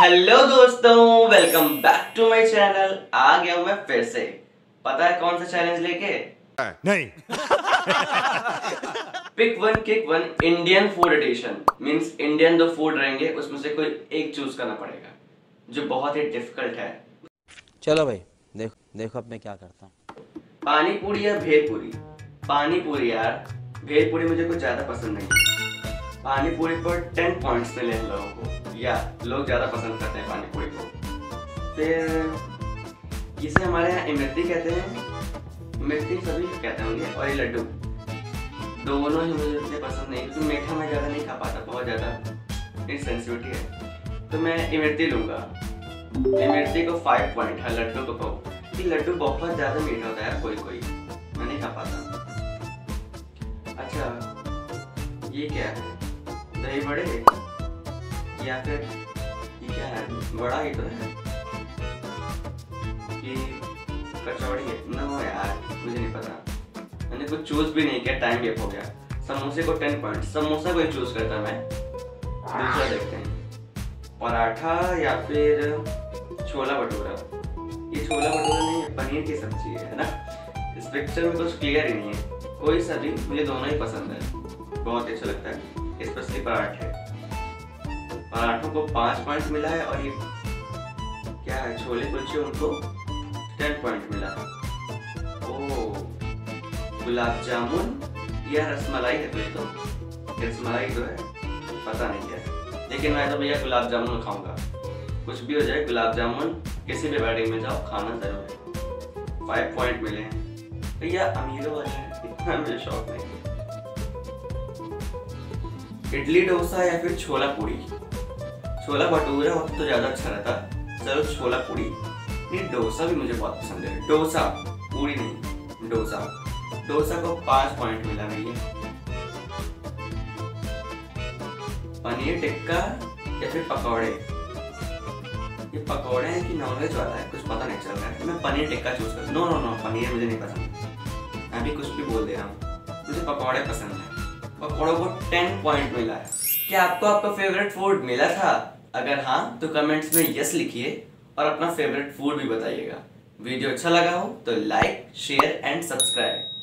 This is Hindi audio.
हेलो दोस्तों welcome back to my channel आ गया हूँ मैं फिर से। पता है कौन सा चैलेंज लेके? नहीं। Pick one kick one Indian food edition means Indian दो फ़ूड रहेंगे उसमें से कोई एक चूज़ करना पड़ेगा जो बहुत ही डिफ़िकल्ट है। चलो भाई देखो देखो अब मैं क्या करता हूँ। पानी पूरी या भेल पूरी पानी पूरी यार भेल पूरी मुझे कुछ ज़्यादा पसंद नहीं पानी पूरी पर टेन पॉइंट्स मिले हैं लोगों को। या लोग ज़्यादा पसंद करते हैं पानी पूरी को। फिर इसे हमारे यहाँ इमरती कहते हैं, इमरती सभी कहते होंगे, और ये लड्डू। दोनों ही मुझे इतने पसंद नहीं, क्योंकि मीठा मैं ज़्यादा नहीं खा पाता, बहुत ज़्यादा इनसेंसिटिविटी है। तो मैं इमरती लूँगा। इमरती को फाइव पॉइंट है लड्डू को कहो कि लड्डू बहुत ज़्यादा मीठा होता है कोई कोई मैं नहीं खा पाता। अच्छा ये क्या है? दही बड़े? या फिर ये क्या है? बड़ा ही तो है कि कचौड़ी है नो यार मुझे नहीं पता। मैंने कुछ चूज़ भी नहीं किया टाइम वेप हो गया। समोसे को टेन पॉइंट समोसा को ही चूज़ करता मैं दूसरा देखते हैं। पराठा या फिर छोला भटूरा? ये छोला भटूरा नहीं है पनीर की सब्ज़ी है ना? इस पिक्चर में कुछ क्लियर ही नहीं है। कोई सा भी मुझे दोनों ही पसंद है। बहुत अच्छा लगता है। स्पेशली पराठे। पराठों को पाँच पॉइंट मिला है और ये क्या है? छोले कुलचे उनको टेन पॉइंट मिला ओ गुलाब जामुन या रसमलाई है ये तो। रसमलाई तो है, पता नहीं क्या है। लेकिन मैं तो भैया गुलाब जामुन खाऊँगा। कुछ भी हो जाए, गुलाब जामुन, किसी भी वेडिंग में जाओ, खाना ज़रूर है। फाइव पॉइंट मिले हैं। भैया, अमीरों वाले हैं। इतना मुझे शौक नहीं इडली डोसा या फिर छोला पूरी छोला भटूरा हो तो ज़्यादा अच्छा रहता। चलो छोला पूरी नहीं, डोसा भी मुझे बहुत पसंद है। डोसा पूरी नहीं, डोसा। डोसा को पाँच पॉइंट मिला भैया पनीर टिक्का या फिर पकौड़े? ये पकौड़े हैं कि नॉनवेज वाला है? कुछ पता नहीं चल रहा है। मैं पनीर टिक्का चूज़ कर नो नो नो पनीर मुझे नहीं पसंद। मैं भी कुछ भी बोल दे रहा हूँ। मुझे पकौड़े पसंद है। पकौड़ों को टेन पॉइंट मिला है। क्या आपको आपका फेवरेट फ़ूड मिला था? अगर हाँ तो कमेंट्स में यस लिखिए और अपना फेवरेट फ़ूड भी बताइएगा। वीडियो अच्छा लगा हो तो लाइक शेयर एंड सब्सक्राइब